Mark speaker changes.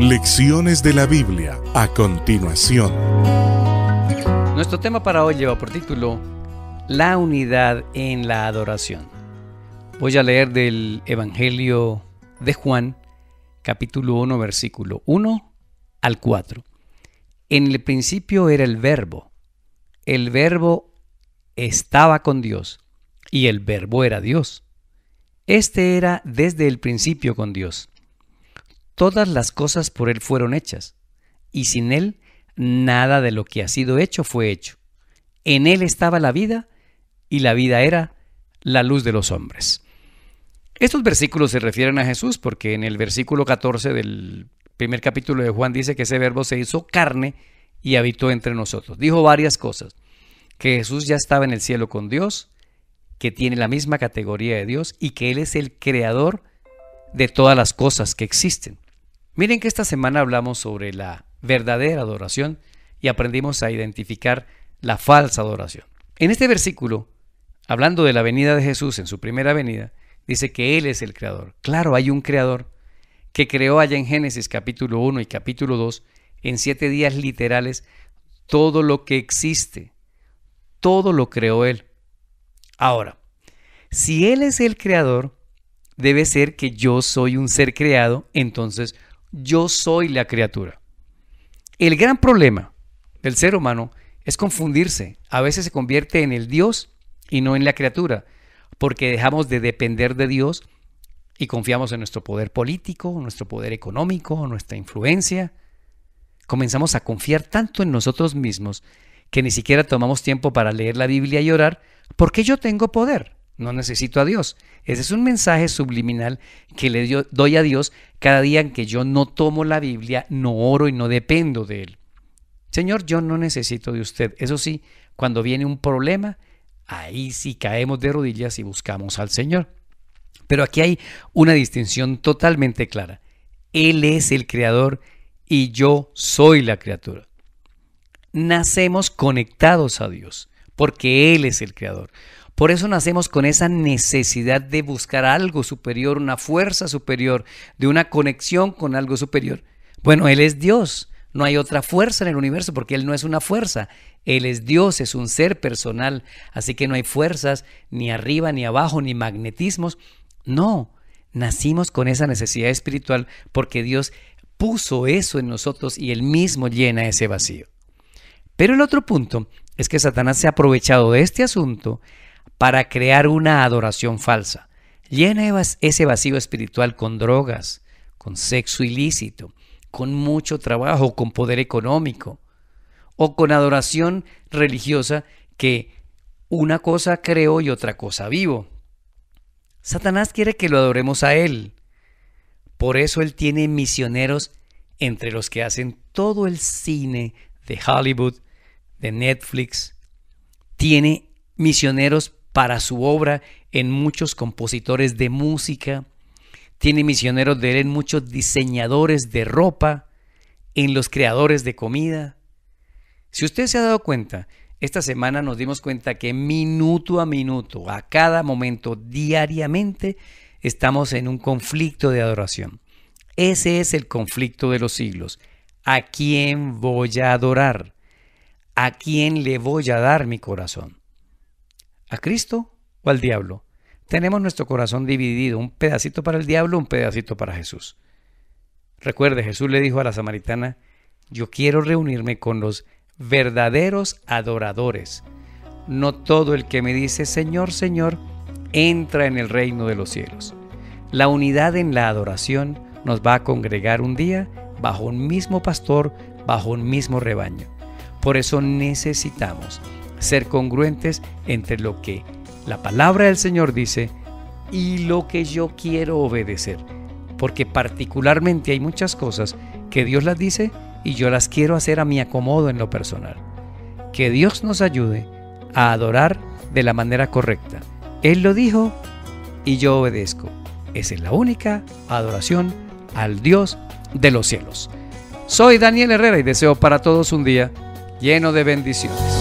Speaker 1: Lecciones de la Biblia a continuación.
Speaker 2: Nuestro tema para hoy lleva por título La unidad en la adoración. Voy a leer del Evangelio de Juan, capítulo 1, versículo 1 al 4. En el principio era el verbo. El verbo estaba con Dios y el verbo era Dios. Este era desde el principio con Dios. Todas las cosas por Él fueron hechas, y sin Él nada de lo que ha sido hecho fue hecho. En Él estaba la vida, y la vida era la luz de los hombres. Estos versículos se refieren a Jesús porque en el versículo 14 del primer capítulo de Juan dice que ese verbo se hizo carne y habitó entre nosotros. Dijo varias cosas, que Jesús ya estaba en el cielo con Dios, que tiene la misma categoría de Dios y que Él es el creador de todas las cosas que existen. Miren que esta semana hablamos sobre la verdadera adoración y aprendimos a identificar la falsa adoración. En este versículo, hablando de la venida de Jesús en su primera venida, dice que Él es el creador. Claro, hay un creador que creó allá en Génesis capítulo 1 y capítulo 2, en siete días literales, todo lo que existe. Todo lo creó Él. Ahora, si Él es el creador, debe ser que yo soy un ser creado, entonces yo soy la criatura. El gran problema del ser humano es confundirse. A veces se convierte en el Dios y no en la criatura, porque dejamos de depender de Dios y confiamos en nuestro poder político, nuestro poder económico, nuestra influencia. Comenzamos a confiar tanto en nosotros mismos que ni siquiera tomamos tiempo para leer la Biblia y orar, porque yo tengo poder, no necesito a Dios. Ese es un mensaje subliminal que le doy a Dios cada día en que yo no tomo la Biblia, no oro y no dependo de Él. Señor, yo no necesito de usted. Eso sí, cuando viene un problema, ahí sí caemos de rodillas y buscamos al Señor. Pero aquí hay una distinción totalmente clara. Él es el creador y yo soy la criatura. Nacemos conectados a Dios porque Él es el creador. Por eso nacemos con esa necesidad de buscar algo superior, una fuerza superior, de una conexión con algo superior. Bueno, Él es Dios. No hay otra fuerza en el universo porque Él no es una fuerza. Él es Dios, es un ser personal. Así que no hay fuerzas ni arriba, ni abajo, ni magnetismos. No, nacimos con esa necesidad espiritual porque Dios puso eso en nosotros y Él mismo llena ese vacío. Pero el otro punto es que Satanás se ha aprovechado de este asunto para crear una adoración falsa. Llena ese vacío espiritual con drogas, con sexo ilícito, con mucho trabajo, con poder económico o con adoración religiosa que una cosa creo y otra cosa vivo. Satanás quiere que lo adoremos a Él. Por eso Él tiene misioneros entre los que hacen todo el cine de Hollywood, de Netflix. Tiene misioneros para su obra en muchos compositores de música, tiene misioneros de él en muchos diseñadores de ropa, en los creadores de comida. Si usted se ha dado cuenta, esta semana nos dimos cuenta que minuto a minuto, a cada momento, diariamente, estamos en un conflicto de adoración. Ese es el conflicto de los siglos. ¿A quién voy a adorar? ¿A quién le voy a dar mi corazón? ¿A Cristo o al diablo? Tenemos nuestro corazón dividido, un pedacito para el diablo, un pedacito para Jesús. Recuerde, Jesús le dijo a la samaritana, yo quiero reunirme con los verdaderos adoradores. No todo el que me dice Señor, Señor, entra en el reino de los cielos. La unidad en la adoración nos va a congregar un día bajo un mismo pastor, bajo un mismo rebaño. Por eso necesitamos ser congruentes entre lo que la palabra del Señor dice y lo que yo quiero obedecer. Porque particularmente hay muchas cosas que Dios las dice y yo las quiero hacer a mi acomodo en lo personal. Que Dios nos ayude a adorar de la manera correcta. Él lo dijo y yo obedezco. Esa es la única adoración al Dios de los cielos. Soy Daniel Herrera y deseo para todos un día lleno de bendiciones.